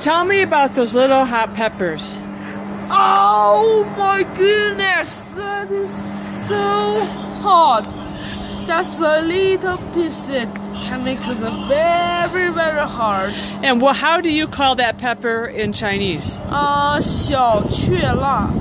Tell me about those little hot peppers. Oh my goodness, that is so hot. Just a little piece it can make us very very hard. And well, how do you call that pepper in Chinese? Uh, 啊、小雀辣。